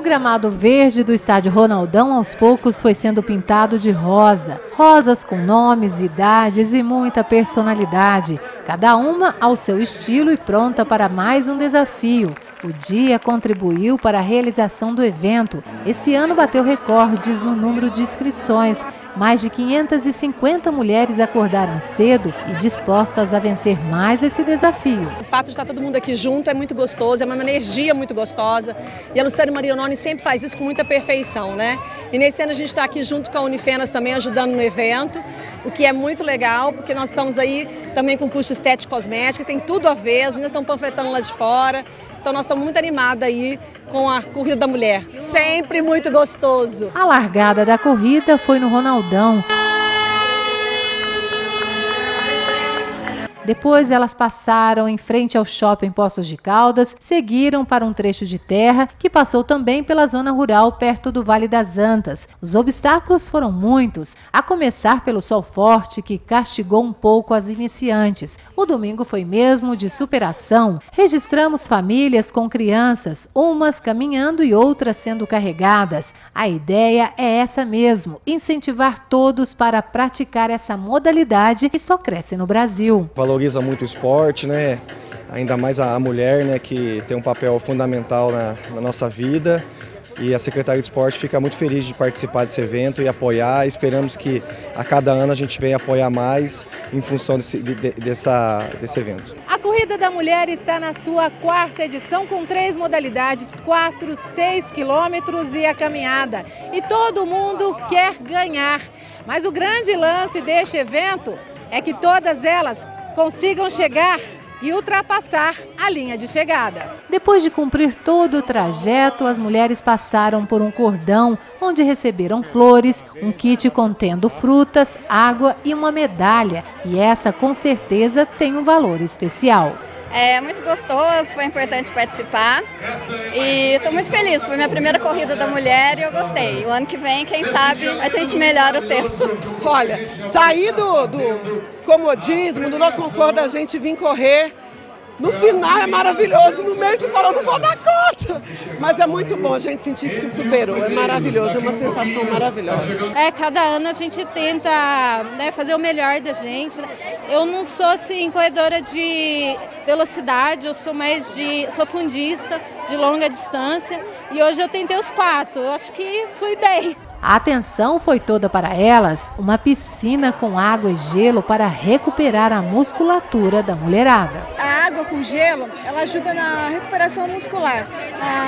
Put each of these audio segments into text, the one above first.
O gramado verde do estádio Ronaldão aos poucos foi sendo pintado de rosa. Rosas com nomes, idades e muita personalidade, cada uma ao seu estilo e pronta para mais um desafio. O dia contribuiu para a realização do evento. Esse ano bateu recordes no número de inscrições. Mais de 550 mulheres acordaram cedo e dispostas a vencer mais esse desafio. O fato de estar todo mundo aqui junto é muito gostoso, é uma energia muito gostosa. E a Luciane Mariononi sempre faz isso com muita perfeição, né? E nesse ano a gente está aqui junto com a Unifenas também ajudando no evento, o que é muito legal, porque nós estamos aí também com curso estético cosmética, tem tudo a ver, as meninas estão panfletando lá de fora. Então nós estamos muito animados aí com a Corrida da Mulher. Sempre muito gostoso. A largada da corrida foi no Ronaldão. Depois elas passaram em frente ao shopping Poços de Caldas, seguiram para um trecho de terra que passou também pela zona rural perto do Vale das Antas. Os obstáculos foram muitos, a começar pelo sol forte que castigou um pouco as iniciantes. O domingo foi mesmo de superação. Registramos famílias com crianças, umas caminhando e outras sendo carregadas. A ideia é essa mesmo, incentivar todos para praticar essa modalidade que só cresce no Brasil. Valoriza muito o esporte, né? Ainda mais a, mulher, né, que tem um papel fundamental na, na nossa vida. E a Secretaria de Esporte fica muito feliz de participar desse evento e apoiar. Esperamos que a cada ano a gente venha apoiar mais em função desse, de, dessa, desse evento. A Corrida da Mulher está na sua quarta edição com três modalidades, 4, 6 quilômetros e a caminhada. E todo mundo quer ganhar. Mas o grande lance deste evento é que todas elas consigam chegar e ultrapassar a linha de chegada. Depois de cumprir todo o trajeto, as mulheres passaram por um cordão onde receberam flores, um kit contendo frutas, água e uma medalha. E essa com certeza tem um valor especial. É muito gostoso, foi importante participar e estou muito feliz. Foi minha primeira corrida da mulher e eu gostei. O ano que vem, quem sabe, a gente melhora o tempo. Olha, sair do, do comodismo, do não conforto da gente vir correr no final é maravilhoso, no meio você fala, não vou dar conta. Mas é muito bom a gente sentir que se superou, é maravilhoso, é uma sensação maravilhosa. É, cada ano a gente tenta né, fazer o melhor da gente. Né. Eu não sou assim corredora de velocidade, eu sou mais de. sou fundista de longa distância e hoje eu tentei os quatro. Eu acho que fui bem. A atenção foi toda para elas, uma piscina com água e gelo para recuperar a musculatura da mulherada. A água com gelo, ela ajuda na recuperação muscular.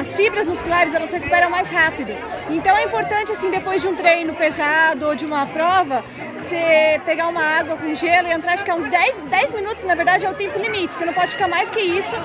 As fibras musculares, elas recuperam mais rápido. Então é importante, assim, depois de um treino pesado ou de uma prova, você pegar uma água com gelo e entrar e ficar uns 10, 10 minutos, na verdade é o tempo limite. Você não pode ficar mais que isso,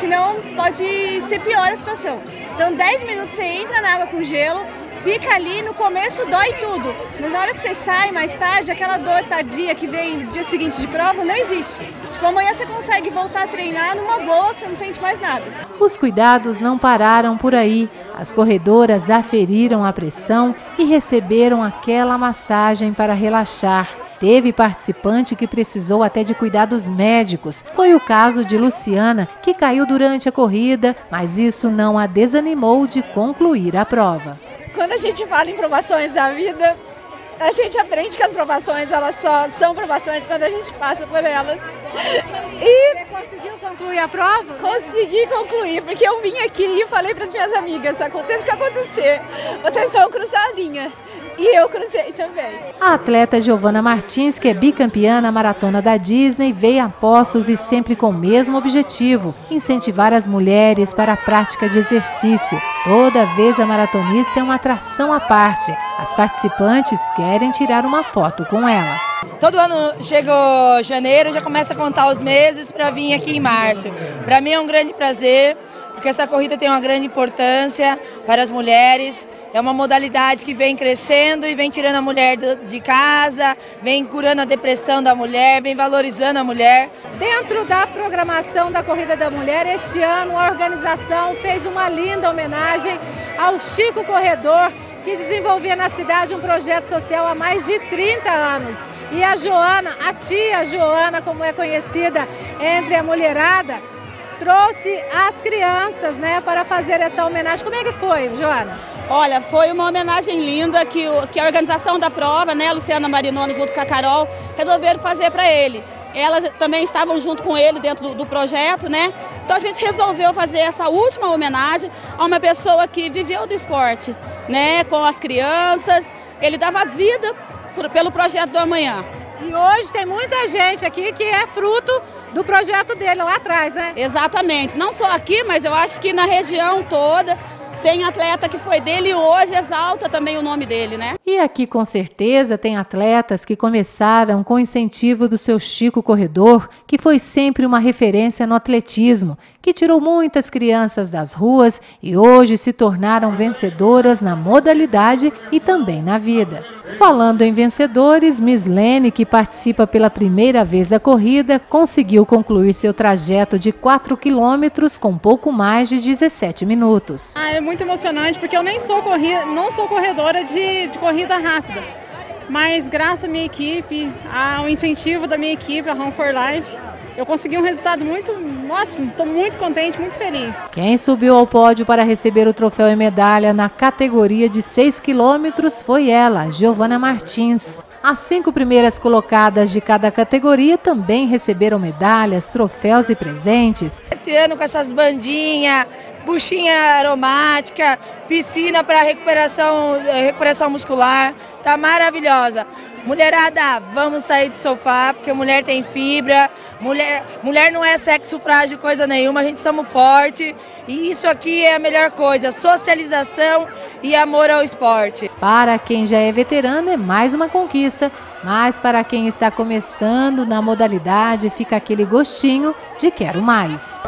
senão pode ser pior a situação. Então 10 minutos você entra na água com gelo, fica ali, no começo dói tudo, mas na hora que você sai mais tarde, aquela dor tardia que vem dia seguinte de prova não existe. Tipo, amanhã você consegue voltar a treinar numa boa, que você não sente mais nada. Os cuidados não pararam por aí. As corredoras aferiram a pressão e receberam aquela massagem para relaxar. Teve participante que precisou até de cuidados médicos. Foi o caso de Luciana, que caiu durante a corrida, mas isso não a desanimou de concluir a prova quando a gente fala em provações da vida, a gente aprende que as provações elas só são provações quando a gente passa por elas. E concluir a prova? Consegui concluir, porque eu vim aqui e falei para as minhas amigas, aconteça o que acontecer, vocês vão cruzar a linha. E eu cruzei também. A atleta Giovana Martins, que é bicampeã na maratona da Disney, veio a Poços e sempre com o mesmo objetivo: incentivar as mulheres para a prática de exercício. Toda vez a maratonista é uma atração à parte. As participantes querem tirar uma foto com ela. Todo ano chega janeiro, já começa a contar os meses para vir aqui em março. Para mim é um grande prazer, porque essa corrida tem uma grande importância para as mulheres. É uma modalidade que vem crescendo e vem tirando a mulher de casa, vem curando a depressão da mulher, vem valorizando a mulher. Dentro da programação da Corrida da Mulher, este ano a organização fez uma linda homenagem ao Chico Corredor, que desenvolvia na cidade um projeto social há mais de 30 anos. E a Joana, a tia Joana, como é conhecida entre a mulherada, trouxe as crianças, né, para fazer essa homenagem. Como é que foi, Joana? Olha, foi uma homenagem linda que, que a organização da prova, né, a Luciana Marinoni junto com a Carol, resolveram fazer para ele. Elas também estavam junto com ele dentro do, do, projeto, né? Então a gente resolveu fazer essa última homenagem a uma pessoa que viveu do esporte, né? Com as crianças. Ele dava vida por, pelo projeto do amanhã. E hoje tem muita gente aqui que é fruto do projeto dele lá atrás, né? Exatamente. Não só aqui, mas eu acho que na região toda. Tem atleta que foi dele e hoje exalta também o nome dele, né? E aqui com certeza tem atletas que começaram com incentivo do seu Chico Corredor, que foi sempre uma referência no atletismo, que tirou muitas crianças das ruas e hoje se tornaram vencedoras na modalidade e também na vida. Falando em vencedores, Miss Lene, que participa pela primeira vez da corrida, conseguiu concluir seu trajeto de 4 quilômetros com pouco mais de 17 minutos. Ah, é muito emocionante porque eu nem sou, corri não sou corredora de, de corrida rápida. Mas graças à minha equipe, ao incentivo da minha equipe, a Run for Life, eu consegui um resultado muito, nossa, estou muito contente, muito feliz. Quem subiu ao pódio para receber o troféu e medalha na categoria de 6 quilômetros foi ela, Giovana Martins. As cinco primeiras colocadas de cada categoria também receberam medalhas, troféus e presentes. Esse ano com essas bandinhas, buchinha aromática, piscina para recuperação, recuperação muscular, tá maravilhosa. Mulherada, vamos sair do sofá, porque mulher tem fibra, mulher, mulher não é sexo frágil, coisa nenhuma, a gente somos forte e isso aqui é a melhor coisa, socialização e amor ao esporte. Para quem já é veterano é mais uma conquista, mas para quem está começando na modalidade fica aquele gostinho de quero mais.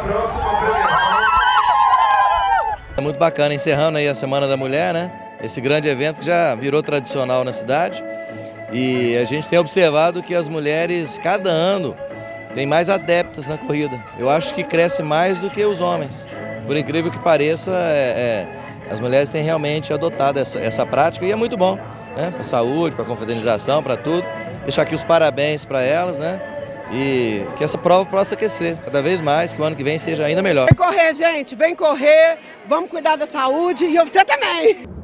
É muito bacana, encerrando aí a Semana da Mulher, né? Esse grande evento que já virou tradicional na cidade. E a gente tem observado que as mulheres, cada ano, têm mais adeptas na corrida. Eu acho que cresce mais do que os homens. Por incrível que pareça, é, é, as mulheres têm realmente adotado essa, essa prática e é muito bom, né? Para saúde, para confraternização, para tudo. Deixar aqui os parabéns para elas, né? E que essa prova possa crescer cada vez mais, que o ano que vem seja ainda melhor. Vem correr, gente, vem correr, vamos cuidar da saúde e você também.